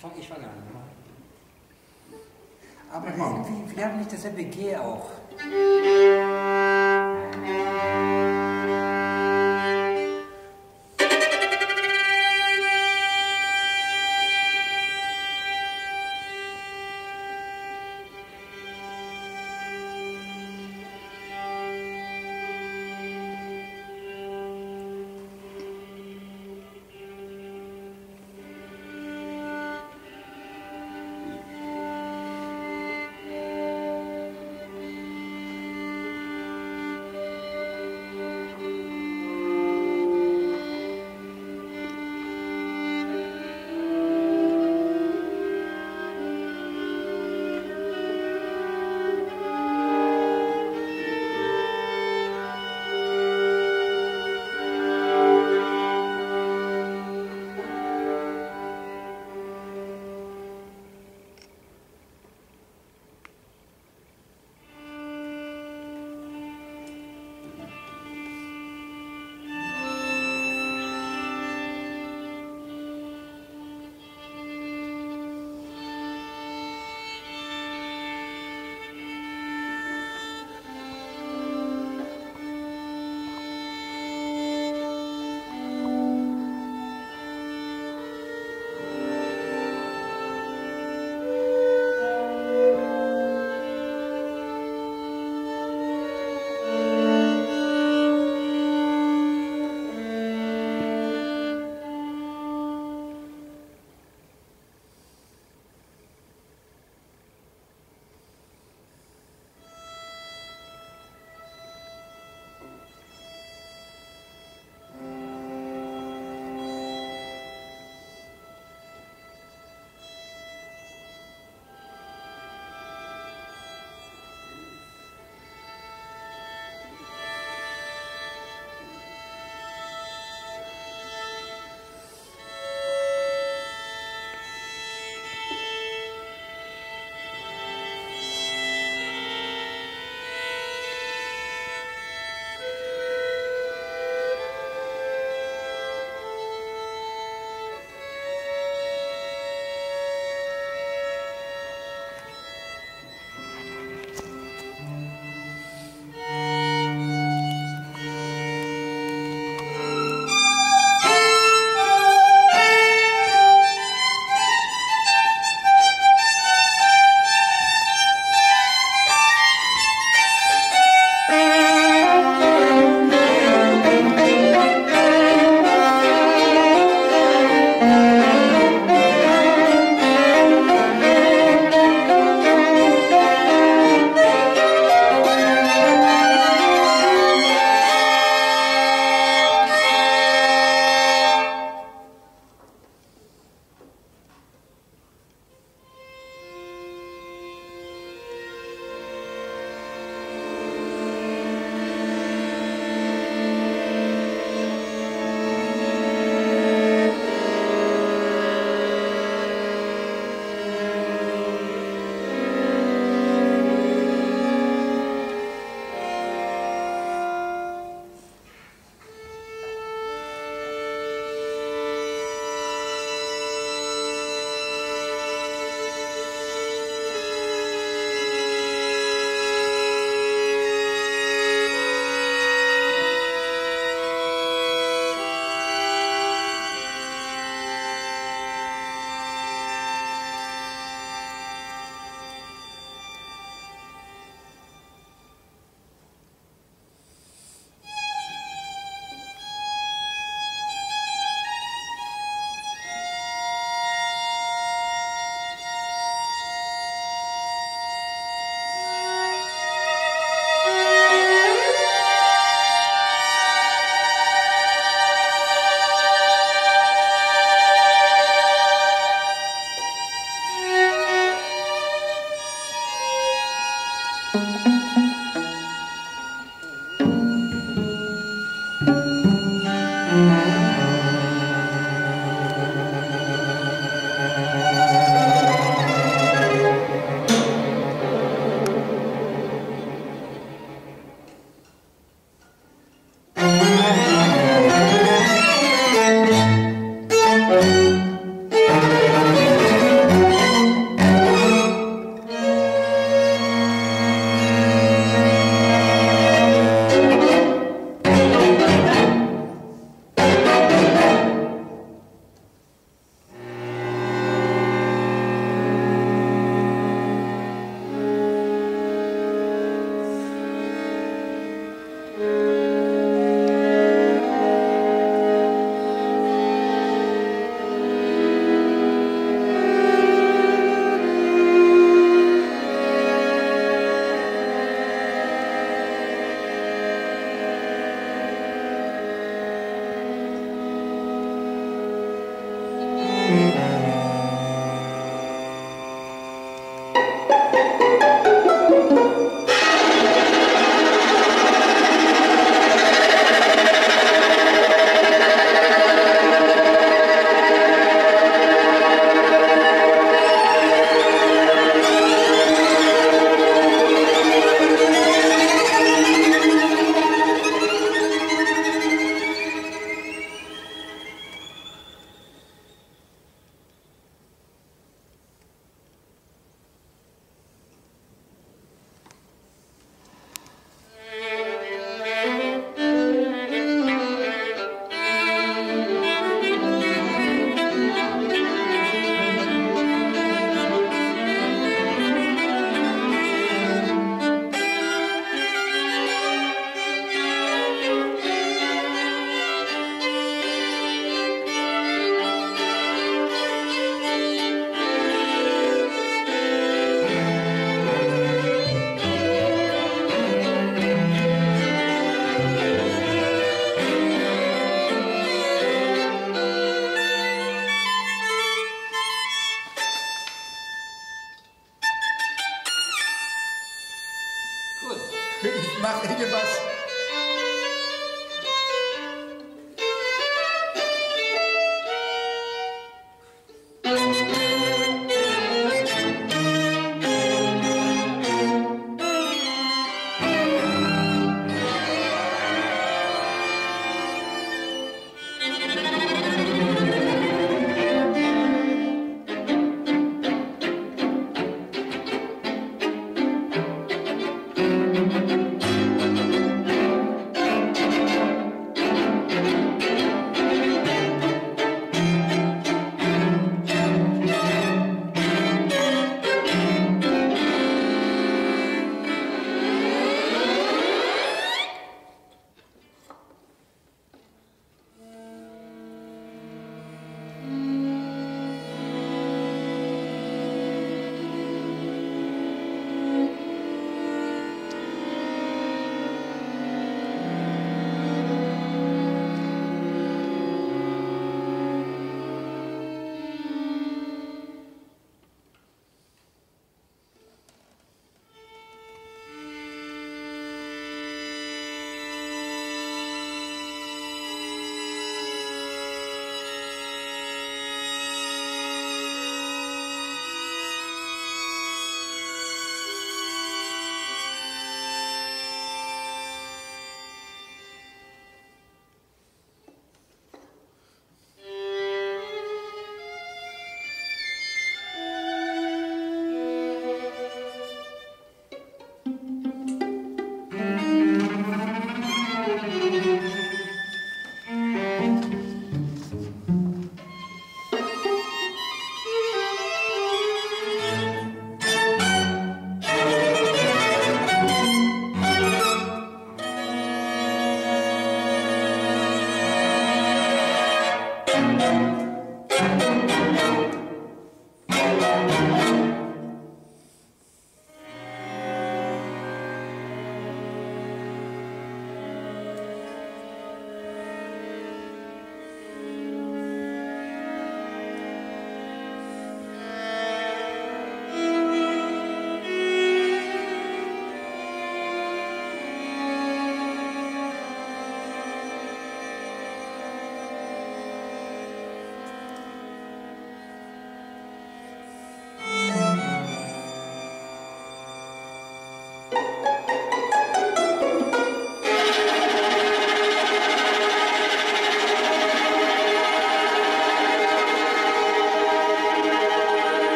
Fang, ich fange an. Aber wir haben nicht dasselbe G auch.